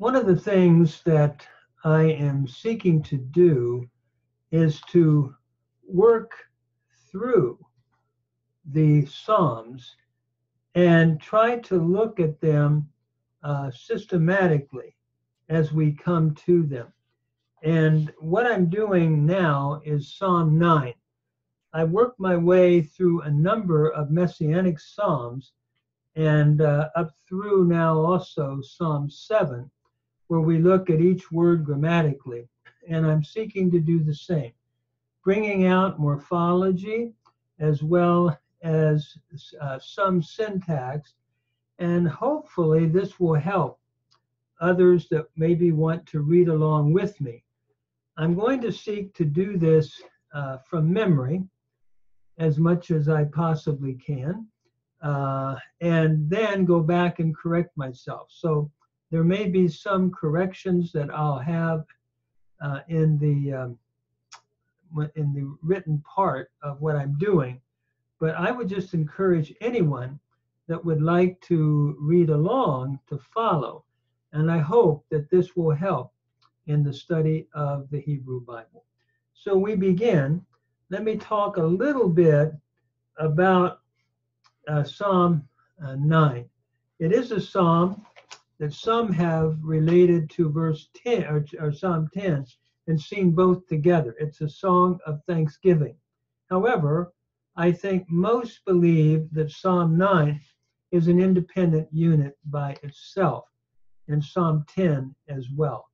one of the things that I am seeking to do is to work through the Psalms and try to look at them uh, systematically as we come to them. And what I'm doing now is Psalm 9. I worked my way through a number of messianic Psalms and uh, up through now also Psalm 7, where we look at each word grammatically. And I'm seeking to do the same, bringing out morphology as well as uh, some syntax. And hopefully, this will help others that maybe want to read along with me. I'm going to seek to do this uh, from memory as much as I possibly can, uh, and then go back and correct myself. So there may be some corrections that I'll have uh, in the um, in the written part of what I'm doing, but I would just encourage anyone that would like to read along to follow, and I hope that this will help in the study of the Hebrew Bible. So we begin. Let me talk a little bit about uh, Psalm uh, 9. It is a psalm that some have related to verse 10 or, or Psalm 10 and seen both together. It's a song of thanksgiving. However, I think most believe that Psalm 9 is an independent unit by itself, and Psalm 10 as well.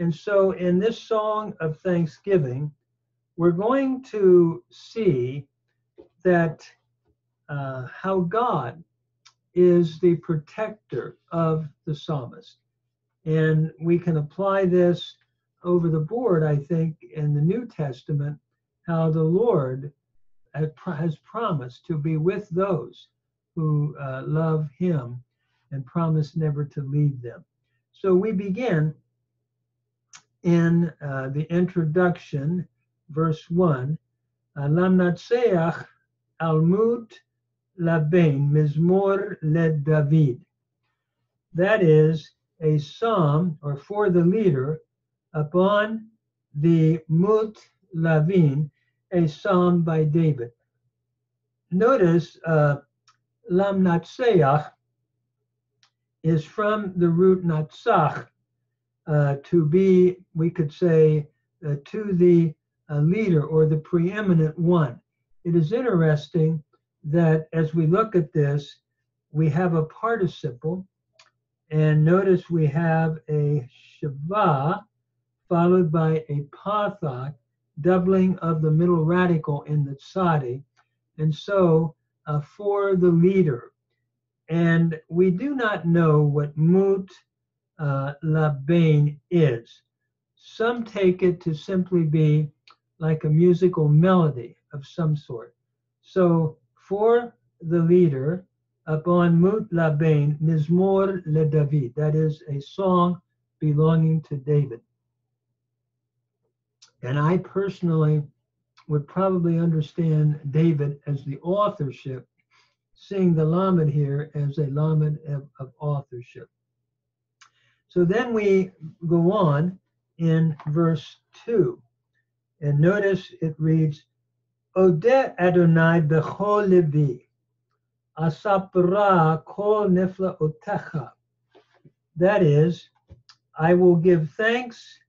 And so, in this song of thanksgiving, we're going to see that uh, how God is the protector of the psalmist. And we can apply this over the board, I think, in the New Testament, how the Lord has promised to be with those who uh, love Him and promise never to leave them. So we begin in uh, the introduction, verse 1, Lamnatseach Almut Labain Mizmor Led David. That is a psalm, or for the leader, upon the Mut Lavin, a psalm by David. Notice uh, Lam Natseach is from the root Natsach, uh, to be, we could say, uh, to the uh, leader or the preeminent one. It is interesting that as we look at this, we have a participle, and notice we have a shava followed by a pathak, doubling of the middle radical in the tsadi, and so uh, for the leader. And we do not know what mut uh, labain is. Some take it to simply be like a musical melody of some sort. So for the leader, upon mut labain, mizmor le David, that is a song belonging to David. And I personally would probably understand David as the authorship, seeing the Lamed here as a Lamed of, of authorship. So then we go on in verse 2. And notice it reads, Ode Adonai bechol levi, asapra kol nifla otecha. That is, I will give thanks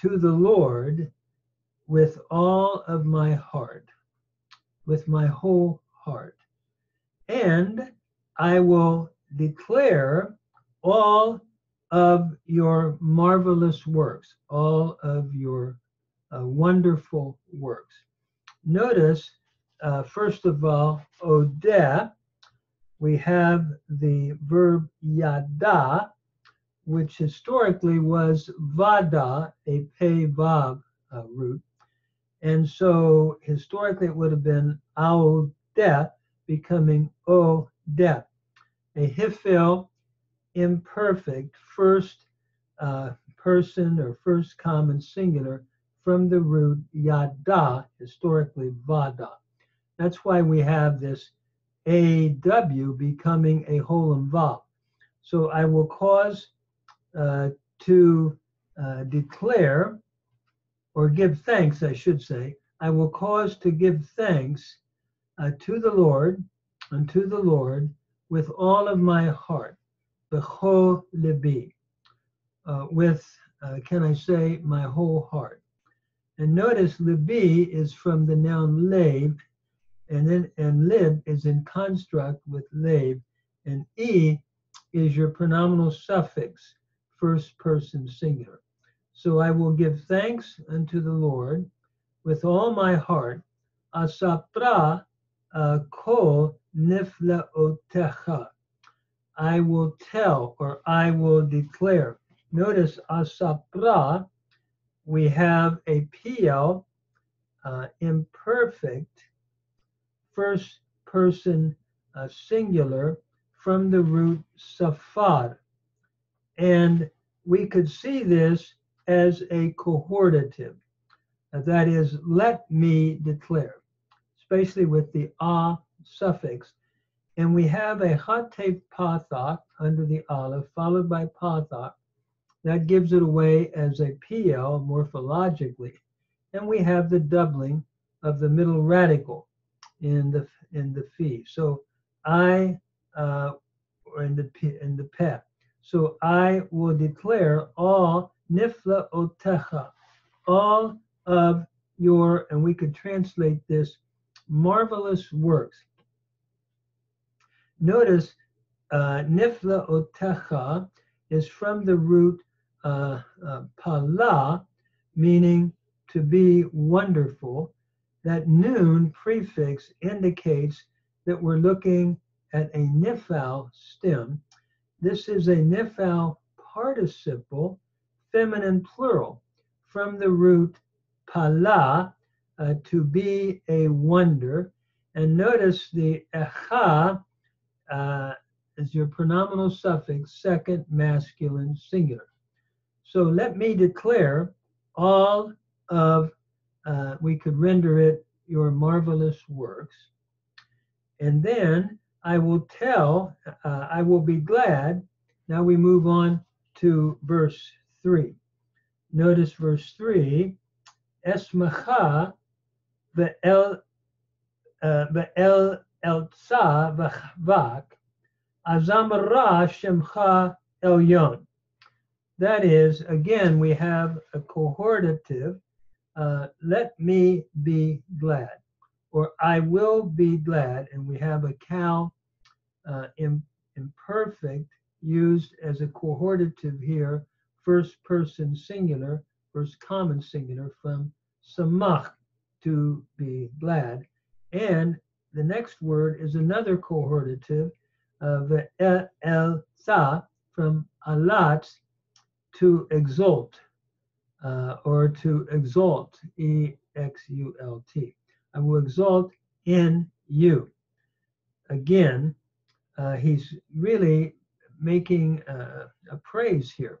to the Lord with all of my heart, with my whole heart. And I will declare all of your marvelous works, all of your uh, wonderful works. Notice, uh, first of all, odeh, we have the verb yada, which historically was vada, a pei vav uh, root. And so historically it would have been aodeh, becoming o de, a hifil imperfect first uh, person or first common singular from the root yada, historically vada. That's why we have this AW becoming a holem vav. So I will cause uh, to uh, declare or give thanks, I should say. I will cause to give thanks uh, to the Lord, unto the Lord, with all of my heart, bechol libi, uh, with, uh, can I say, my whole heart. And notice libi is from the noun lev, and then and lib is in construct with lev, and e is your pronominal suffix, first person singular. So I will give thanks unto the Lord with all my heart. Asapra kol niflaotecha. I will tell or I will declare. Notice asapra, we have a piel uh, imperfect first person uh, singular from the root safar. And we could see this as a cohortative. That is, let me declare, especially with the ah suffix. And we have a hatef pathak under the aleph, followed by pathak. That gives it away as a piel morphologically. And we have the doubling of the middle radical in the in the fee. So I uh, or in the in the pet. So I will declare all nifla otecha, all of your, and we could translate this marvelous works. Notice uh, nifla otecha is from the root uh, uh, pala, meaning to be wonderful, that noon prefix indicates that we're looking at a nifal stem. This is a nifal participle, feminine plural, from the root pala, uh, to be a wonder. And notice the echa uh, is your pronominal suffix, second masculine singular. So let me declare all of uh, we could render it your marvelous works. And then I will tell, uh, I will be glad. Now we move on to verse 3. Notice verse 3 Esmacha ve'el uh, ve'el eltsa v'chvak azamara shemcha elyon. That is, again, we have a cohortative uh, let me be glad, or I will be glad, and we have a qal uh, imperfect used as a cohortative here, first person singular, first common singular from samach, to be glad. And the next word is another cohortative, of el sa, from alat, to exult uh, or to exalt, E X U L T. I will exalt in you. Again, uh, he's really making uh, a praise here.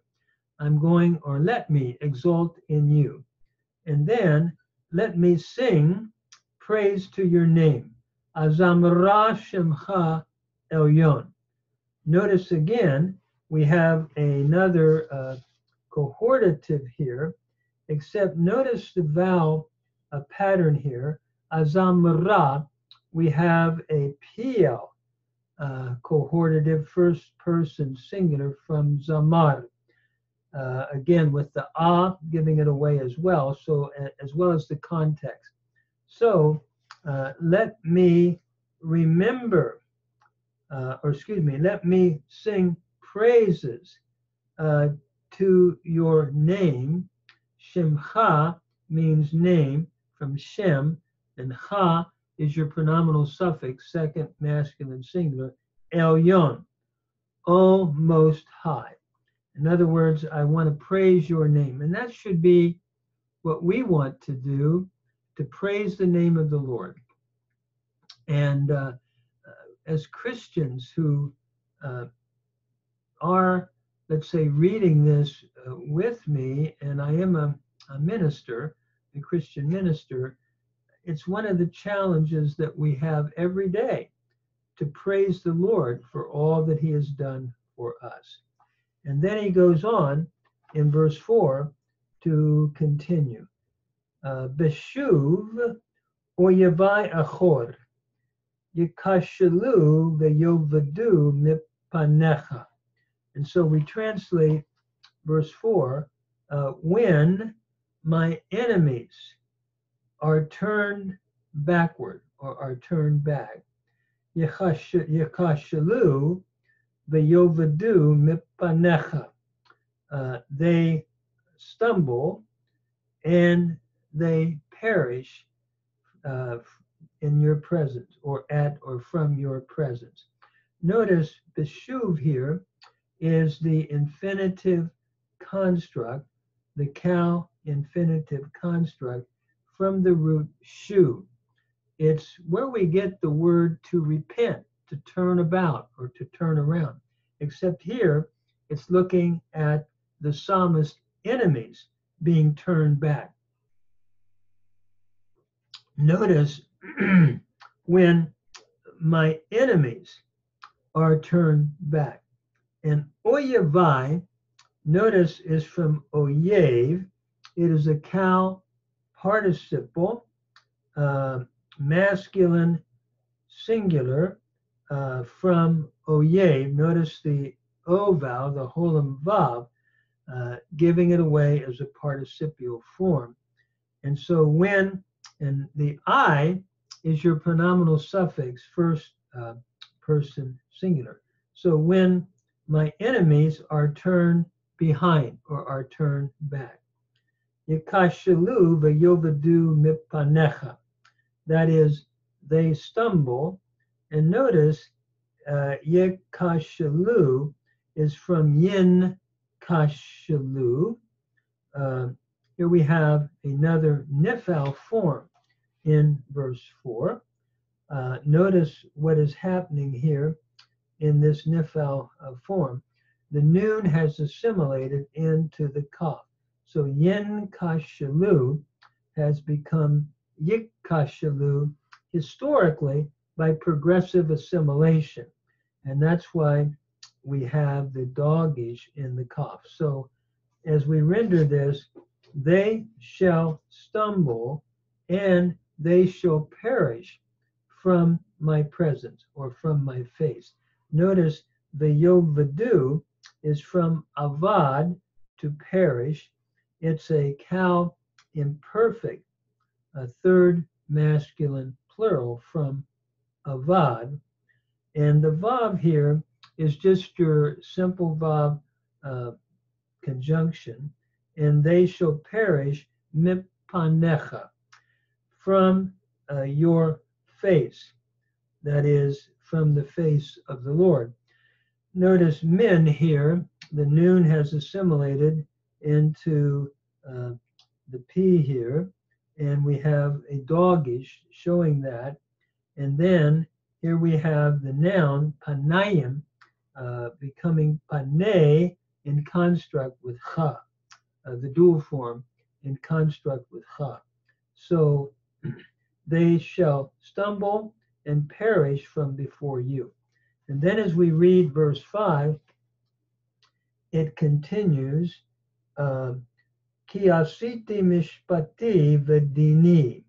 I'm going, or let me exalt in you. And then let me sing praise to your name. Azamra Shemcha Elyon. Notice again, we have another uh, cohortative here, except notice the vowel pattern here. Azamra, we have a piel uh, cohortative first person singular from Zamar. Uh, again, with the ah giving it away as well, so as well as the context. So uh, let me remember, uh, or excuse me, let me sing praises uh, to your name. Shemcha means name from Shem, and Ha is your pronominal suffix, second masculine singular, Elyon, O Most High. In other words, I want to praise your name. And that should be what we want to do to praise the name of the Lord. And uh, uh as Christians who uh, are let's say, reading this uh, with me, and I am a, a minister, a Christian minister, it's one of the challenges that we have every day to praise the Lord for all that He has done for us. And then he goes on in verse 4 to continue. Uh, Beshuv oyevai achor yikashelu veyovadu mipanecha. And so we translate verse 4 uh, when my enemies are turned backward or are turned back. Yikashelu veyovadu mipanecha. Uh, they stumble and they perish uh, in your presence or at or from your presence. Notice beshuv here is the infinitive construct, the qal infinitive construct from the root shu. It's where we get the word to repent, to turn about, or to turn around. Except here, it's looking at the psalmist's enemies being turned back. Notice when my enemies are turned back. And oyevai, notice, is from oyev. It is a qal participle, uh, masculine singular uh, from oyev. Notice the o vowel, the holam vav, uh, giving it away as a participial form. And so when, and the I is your pronominal suffix, first uh, person singular. So when my enemies are turned behind or are turned back. Yakashalu vayovadu mipanecha. That is, they stumble. And notice, uh, yekashalu is from yin kashalu. Uh, here we have another nifal form in verse 4. Uh, notice what is happening here in this nifal uh, form. The noon has assimilated into the kaf. So yin kashalu has become yik kashalu historically by progressive assimilation. And that's why we have the dagesh in the kaf. So as we render this, they shall stumble and they shall perish from my presence or from my face. Notice the yovadu is from avad to perish. It's a qal imperfect, a third masculine plural from avad. And the vav here is just your simple vav uh, conjunction. And they shall perish mipanecha from uh, your face, that is, from the face of the Lord. Notice men here, the noon has assimilated into uh, the P here, and we have a dagesh showing that. And then here we have the noun panayim uh, becoming pane in construct with ha, uh, the dual form in construct with ha. So they shall stumble and perish from before you. And then as we read verse 5, it continues, um, Ki asiti mishpati v'dini,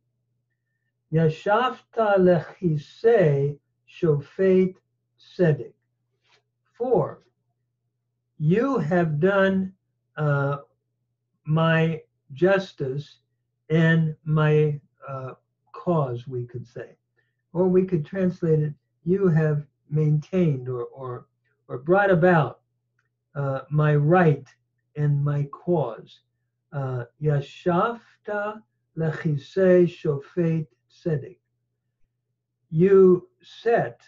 yashavta lechisei shofet sedik. Four, you have done uh, my justice and my uh, cause, we could say. Or we could translate it, you have maintained or, or, or brought about uh, my right and my cause. Uh, Yashafta lechise shofet tzedek. You set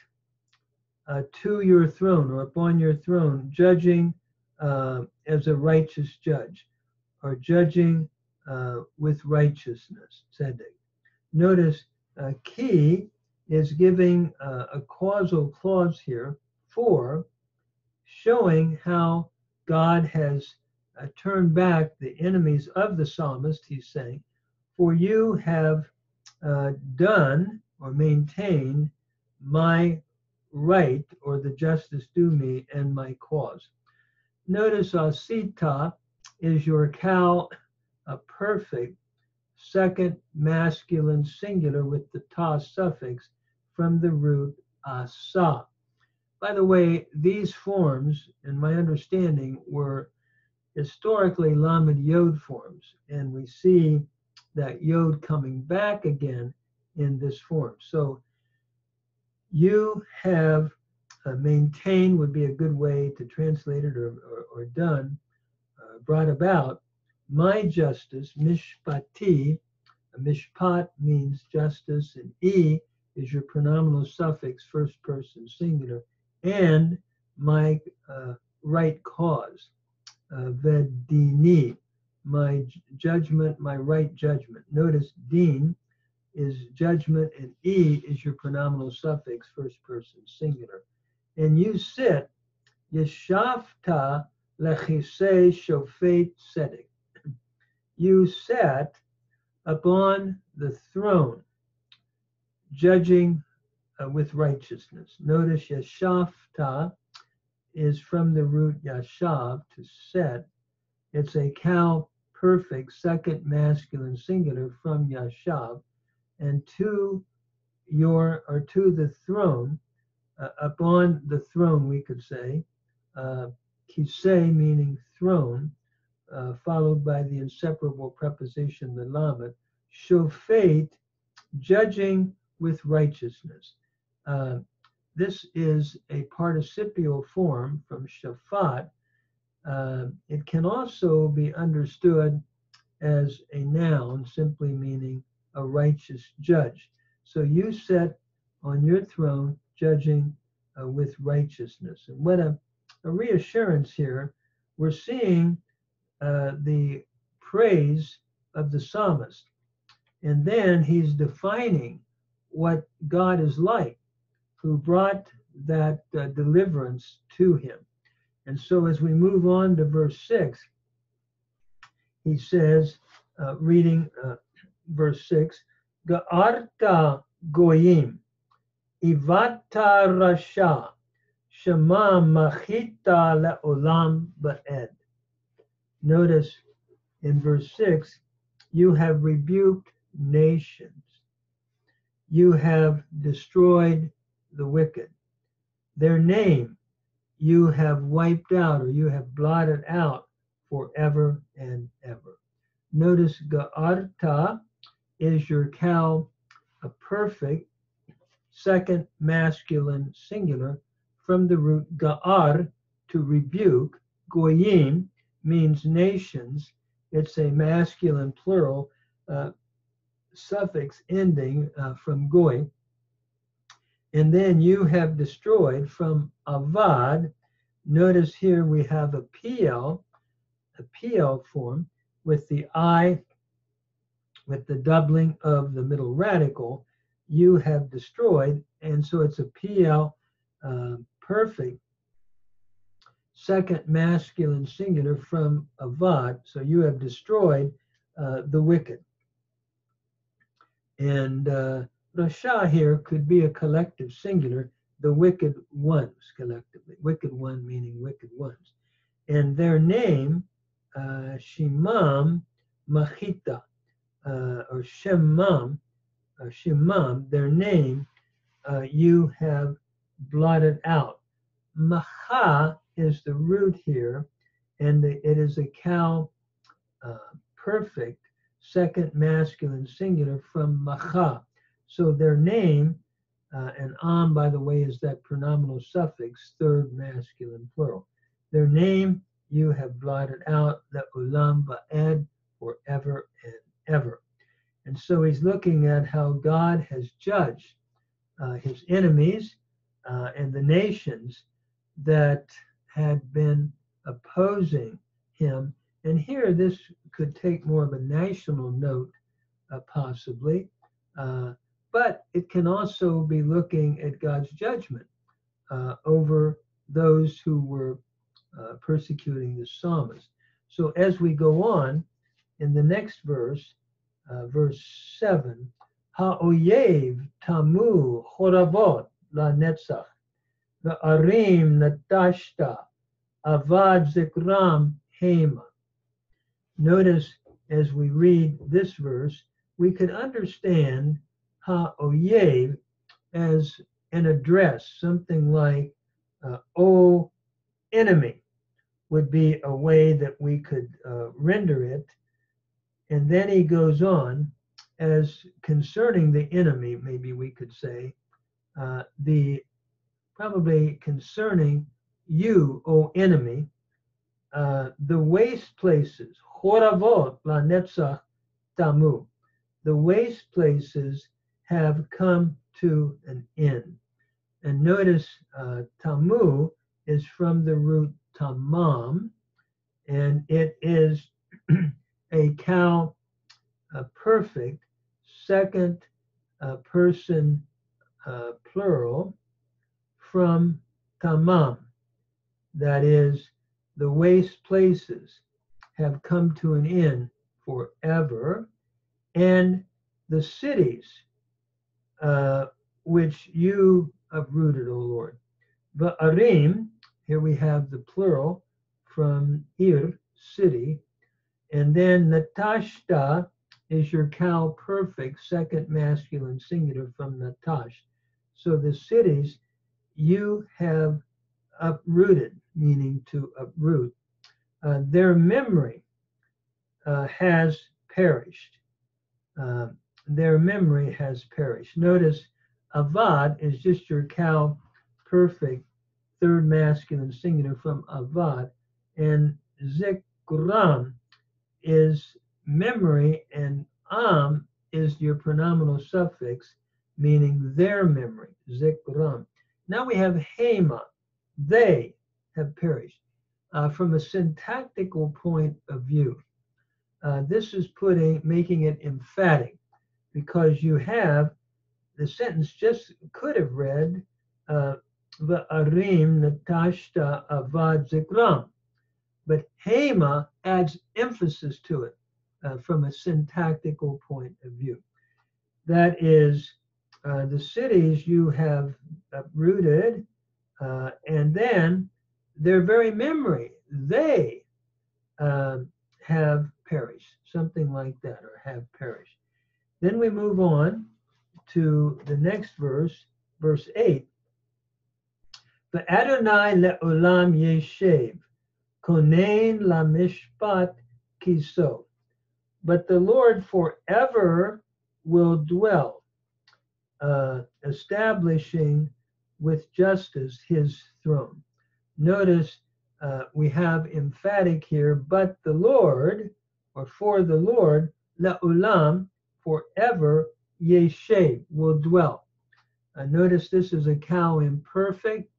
uh, to your throne or upon your throne, judging uh, as a righteous judge or judging uh, with righteousness, tzedek. Notice uh, key is giving uh, a causal clause here for showing how God has uh, turned back the enemies of the psalmist, he's saying, for you have uh, done or maintained my right or the justice due me and my cause. Notice asita is your qal, a perfect second masculine singular with the ta suffix from the root asa. By the way, these forms, in my understanding, were historically Lamed Yod forms, and we see that Yod coming back again in this form. So you have uh, maintained would be a good way to translate it or, or, or done, uh, brought about my justice, mishpati. Mishpat means justice, and e is your pronominal suffix, first person singular, and my uh, right cause, uh, vedini, my judgment, my right judgment. Notice din is judgment, and e is your pronominal suffix, first person singular. And you sit, yeshafta lechisei shofet tzedek. You sat upon the throne, judging uh, with righteousness. Notice yashafta is from the root yashav, to set. It's a qal perfect second masculine singular from yashav, and to your or to the throne, uh, upon the throne, we could say, uh, kisei meaning throne, uh, followed by the inseparable preposition the lamed, shofet, judging with righteousness. Uh, this is a participial form from shafat. Uh, it can also be understood as a noun, simply meaning a righteous judge. So you sit on your throne judging uh, with righteousness. And what a, a reassurance here. We're seeing uh, the praise of the psalmist. And then he's defining what God is like, who brought that uh, deliverance to him. And so as we move on to verse 6, he says, uh, reading uh, verse 6, Ga'arta goyim, ivata rasha, shema machita le'olam ba'ed. Notice in verse 6, you have rebuked nations. You have destroyed the wicked. Their name you have wiped out or you have blotted out forever and ever. Notice Ga'arta is your qal, a perfect second masculine singular from the root Ga'ar to rebuke. Goyim means nations. It's a masculine plural uh, suffix ending uh, from goy. And then you have destroyed from avad. Notice here we have a piel, a piel form with the I, with the doubling of the middle radical. You have destroyed, and so it's a piel uh, perfect second masculine singular from avad. So you have destroyed uh, the wicked. And uh, Rasha here could be a collective singular, the wicked ones collectively. Wicked one meaning wicked ones. And their name, uh, Shimam Machita, uh, or Shemam, or uh, Shemam, their name, uh, you have blotted out. Macha is the root here, and it is a qal uh, perfect second masculine singular from macha. So their name, uh, and am, by the way, is that pronominal suffix, third masculine plural. Their name you have blotted out, the ulam ba'ed, forever and ever. And so he's looking at how God has judged uh, his enemies uh, and the nations that had been opposing him. And here, this could take more of a national note, uh, possibly, uh, but it can also be looking at God's judgment uh, over those who were uh, persecuting the psalmist. So, as we go on in the next verse, uh, verse 7, Ha'oyev tamu choravot la netzach, the arim natashta, avad zikram hema. Notice as we read this verse, we could understand ha-oyev as an address, something like, uh, O enemy would be a way that we could uh, render it. And then he goes on, as concerning the enemy, maybe we could say, uh, the probably concerning you, O enemy, uh, the waste places, choravot la netzach tamu, the waste places have come to an end. And notice uh, tamu is from the root tamam, and it is a qal a perfect second uh, person uh, plural from tamam. That is, the waste places have come to an end forever, and the cities uh, which you uprooted, O Lord. Va'arim, here we have the plural from ir, city, and then natashta is your qal perfect, second masculine singular from natash. So the cities you have uprooted, meaning to uproot, uh, their memory uh, has perished. Uh, their memory has perished. Notice avad is just your qal perfect, third masculine singular from avad, and zikram is memory, and am is your pronominal suffix, meaning their memory, zikram. Now we have hema, they have perished. Uh, from a syntactical point of view, uh, this is putting, making it emphatic because you have the sentence just could have read uh, Va'arim Natashta Avad Zikram. But Hema adds emphasis to it uh, from a syntactical point of view. That is, uh, the cities you have uprooted, uh, and then their very memory, they uh, have perished, something like that, or have perished. Then we move on to the next verse, verse 8. But Adonai le'olam yeshev, konein la mishpat kiso. But the Lord forever will dwell, uh, establishing with justice his throne. Notice uh, we have emphatic here, but the Lord, or for the Lord, la'olam, forever, yeshev, will dwell. Uh, notice this is a qal imperfect,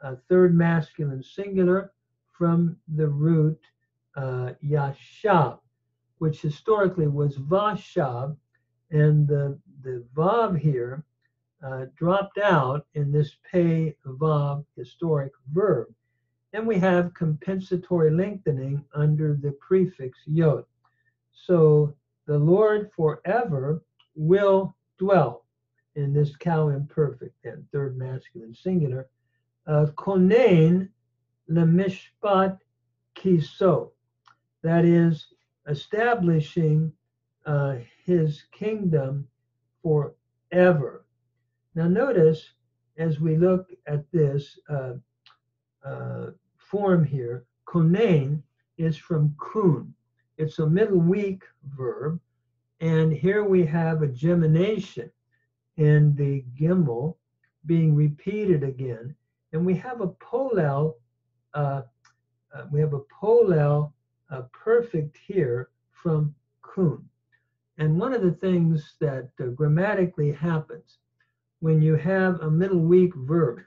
a third masculine singular from the root uh, yashab, which historically was vashab, and the, the vav here uh, dropped out in this pay vav historic verb. And we have compensatory lengthening under the prefix yod. So the Lord forever will dwell in this qal imperfect and third masculine singular. Uh, konein lemishpat kiso. That is establishing uh, his kingdom forever. Now notice as we look at this uh, uh, form here, konein is from kun. It's a middle weak verb. And here we have a gemination in the gimel being repeated again. And we have a polel, uh, uh, we have a polel uh, perfect here from kun. And one of the things that uh, grammatically happens when you have a middle weak verb,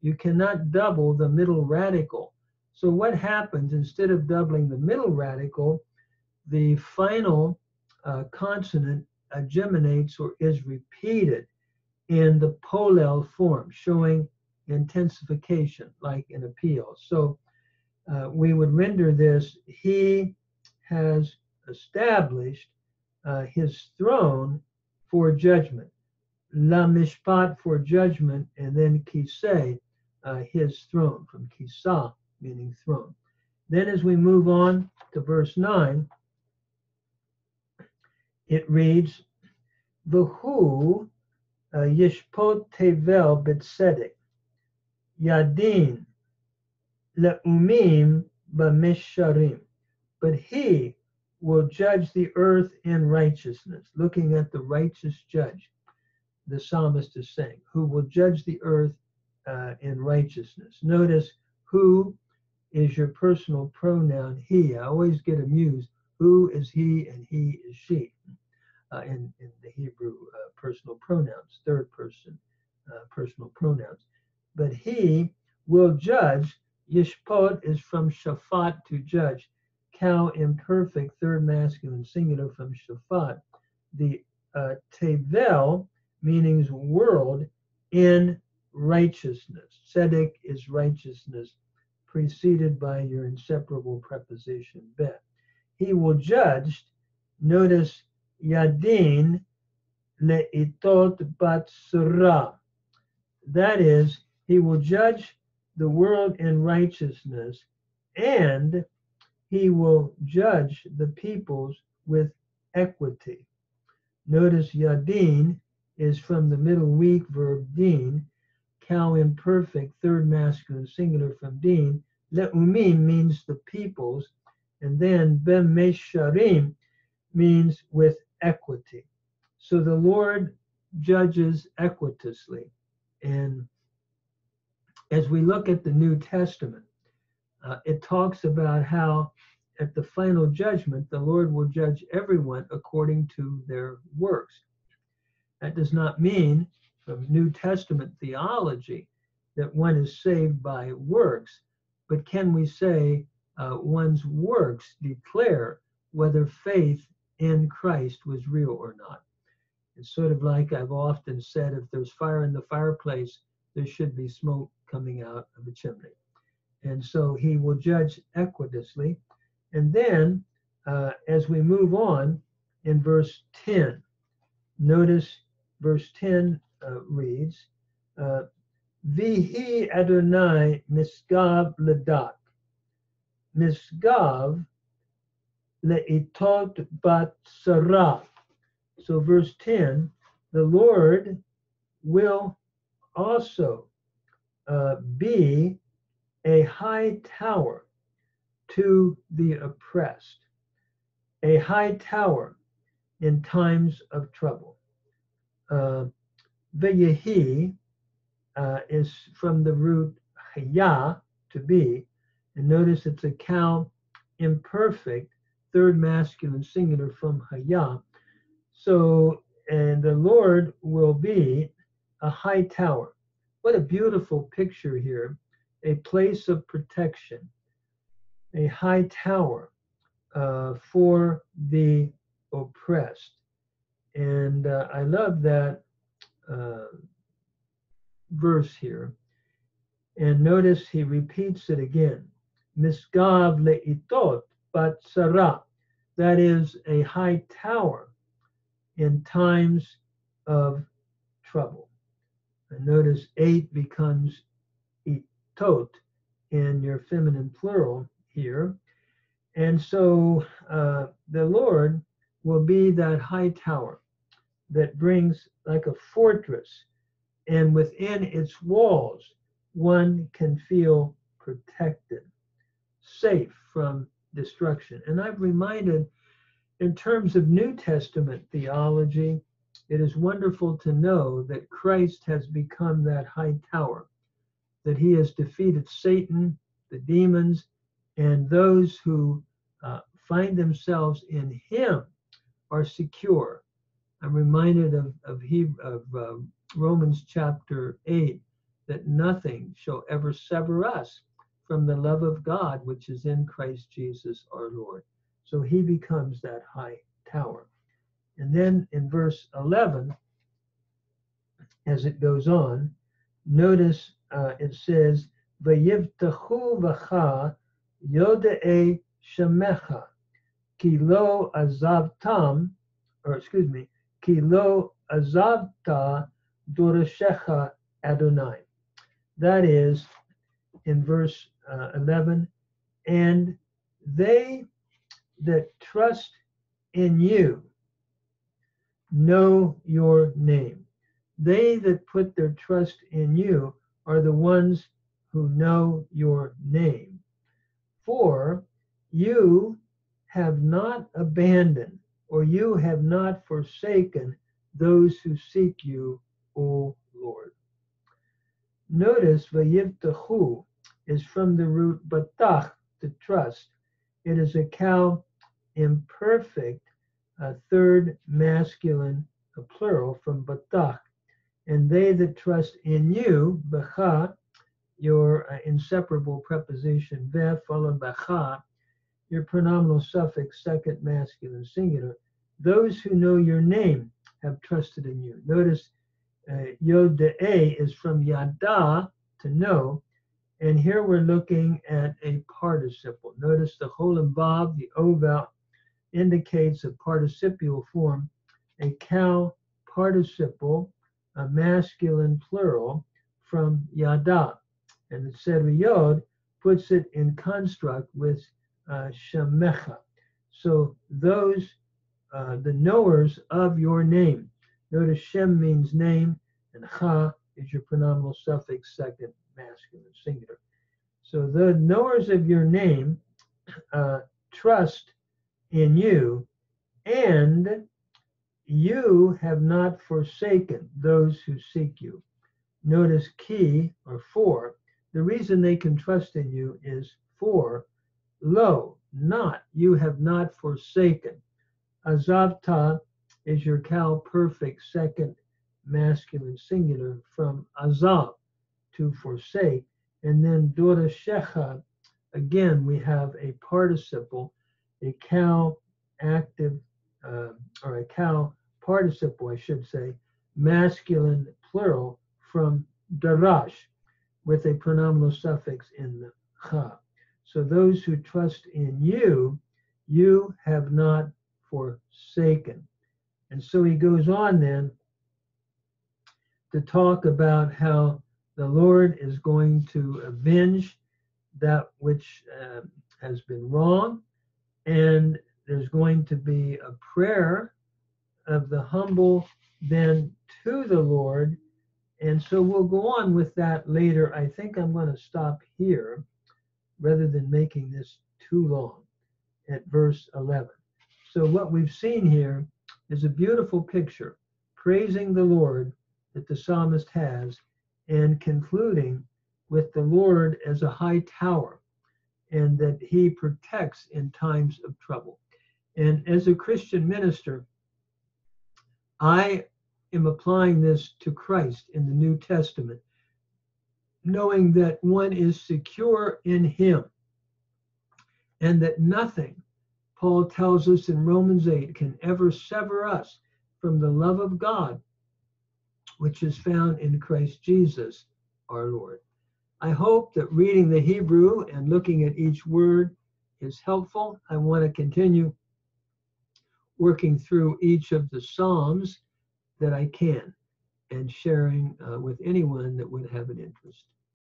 you cannot double the middle radical. So what happens instead of doubling the middle radical, the final uh, consonant geminates or is repeated in the polel form, showing intensification like an appeal. So uh, we would render this, he has established uh, his throne for judgment. La mishpat for judgment, and then kiseh, uh, his throne, from kisah, meaning throne. Then as we move on to verse 9, it reads, V'hu uh, yishpot tevel b'tzedek, yadin le'umim b'misharim. But he will judge the earth in righteousness, looking at the righteous judge, the psalmist is saying, who will judge the earth uh, in righteousness. Notice who is your personal pronoun he. I always get amused. Who is he and he is she uh, in, in the Hebrew uh, personal pronouns, third person uh, personal pronouns. But he will judge. Yishpot is from shafat to judge. Qal imperfect, third masculine singular from shafat. The uh, tevel means world in righteousness. Tzedek is righteousness, preceded by your inseparable preposition bet. He will judge, notice yadin le'itot bat surah. That is, he will judge the world in righteousness and he will judge the peoples with equity. Notice yadin is from the middle weak verb din, qal imperfect, third masculine singular from din. Le'umim means the peoples, and then bem mesharim means with equity. So the Lord judges equitously. And as we look at the New Testament, uh, it talks about how at the final judgment, the Lord will judge everyone according to their works. That does not mean, from New Testament theology, that one is saved by works, but can we say uh, one's works declare whether faith in Christ was real or not? It's sort of like I've often said if there's fire in the fireplace, there should be smoke coming out of the chimney. And so he will judge equitously. And then uh, as we move on in verse 10, notice verse 10 uh, reads, uh, Vihi Adonai misgav ledak. Misgav leitot bat sarah. So verse 10, the Lord will also uh, be a high tower to the oppressed, a high tower in times of trouble. Uh, Veyehi uh, is from the root haya, to be, and notice it's a qal imperfect, third masculine singular from haya. So, and the Lord will be a high tower. What a beautiful picture here. A place of protection, a high tower uh, for the oppressed. And uh, I love that uh, verse here. And notice he repeats it again. Misgav leitot bat sarah. That is a high tower in times of trouble. And notice eight becomes itot in your feminine plural here. And so uh, the Lord will be that high tower that brings like a fortress, and within its walls, one can feel protected, safe from destruction. And I've reminded, in terms of New Testament theology, it is wonderful to know that Christ has become that high tower, that he has defeated Satan, the demons, and those who uh, find themselves in him are secure I'm reminded of, of, he, of uh, Romans chapter 8 that nothing shall ever sever us from the love of God which is in Christ Jesus our Lord. So he becomes that high tower. And then in verse 11, as it goes on, notice uh, it says, Vayivtachu v'cha yodei shemecha ki lo azavtam, or excuse me, Ki lo azavta dorashecha Adonai. That is in verse uh, 11, and they that trust in you know your name. They that put their trust in you are the ones who know your name. For you have not abandoned or you have not forsaken those who seek you, O Lord. Notice Vayivtahu is from the root batach, to trust. It is a qal imperfect, a third masculine, a plural from batach. And they that trust in you, bacha, your uh, inseparable preposition ve followed by cha, your pronominal suffix second masculine singular. Those who know your name have trusted in you. Notice uh, yod a is from yada to know, and here we're looking at a participle. Notice the cholim bob, the oval, indicates a participial form, a qal participle, a masculine plural from yada. And the Seriyod puts it in construct with shemecha. So those, uh, the knowers of your name. Notice Shem means name, and Cha is your pronominal suffix second masculine singular. So the knowers of your name uh, trust in you, and you have not forsaken those who seek you. Notice ki or for. The reason they can trust in you is for, lo, not, you have not forsaken. Azavta is your qal perfect second masculine singular from azav, to forsake. And then dorashecha, again, we have a participle, a qal active, uh, or a qal participle, I should say, masculine plural from darash, with a pronominal suffix in the cha. So those who trust in you, you have not forsaken. And so he goes on then to talk about how the Lord is going to avenge that which uh, has been wrong, and there's going to be a prayer of the humble then to the Lord. And so we'll go on with that later. I think I'm going to stop here rather than making this too long at verse 11. So, what we've seen here is a beautiful picture praising the Lord that the psalmist has and concluding with the Lord as a high tower and that he protects in times of trouble. And as a Christian minister, I am applying this to Christ in the New Testament, knowing that one is secure in him and that nothing, Paul tells us in Romans 8, can ever sever us from the love of God which is found in Christ Jesus our Lord. I hope that reading the Hebrew and looking at each word is helpful. I want to continue working through each of the Psalms that I can and sharing uh, with anyone that would have an interest.